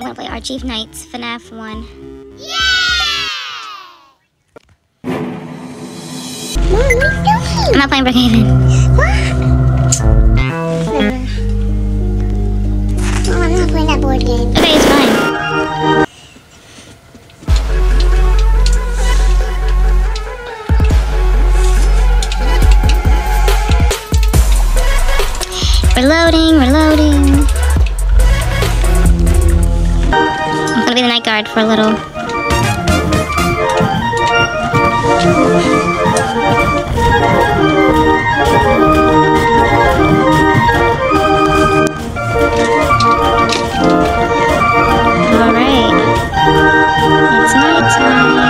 I want to play Archived Nights FNAF 1. Yeah! What are you doing? I'm not playing Brookhaven. What? Mom, I'm not playing that board game. Okay, it's fine. Reloading, reloading. Be the night guard for a little. Alright. It's night time.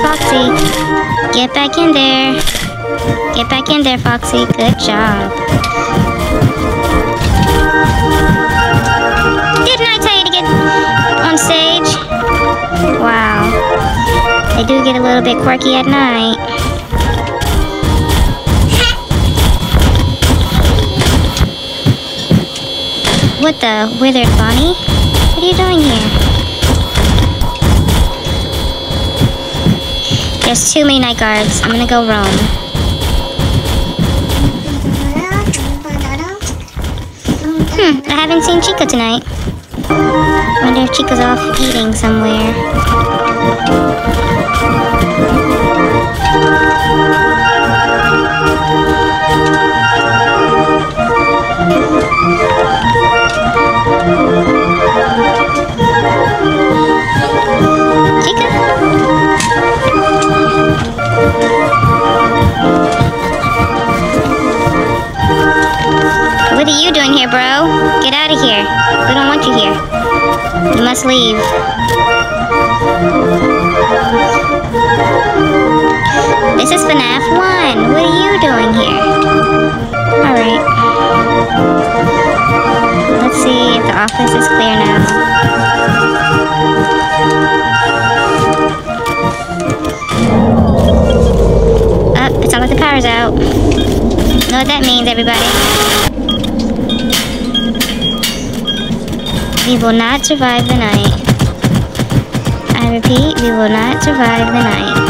Foxy. Get back in there. Get back in there, Foxy. Good job. Didn't I tell you to get on stage? Wow. They do get a little bit quirky at night. What the? Withered Bonnie? What are you doing here? There's too many night guards. I'm gonna go roam. Hmm, I haven't seen Chica tonight. Wonder if Chica's off eating somewhere. You doing here, bro? Get out of here. We don't want you here. You must leave. This is FNAF 1. What are you doing here? Alright. Let's see if the office is clear now. Oh, it sounds like the power's out. Know what that means, everybody. We will not survive the night. I repeat, we will not survive the night.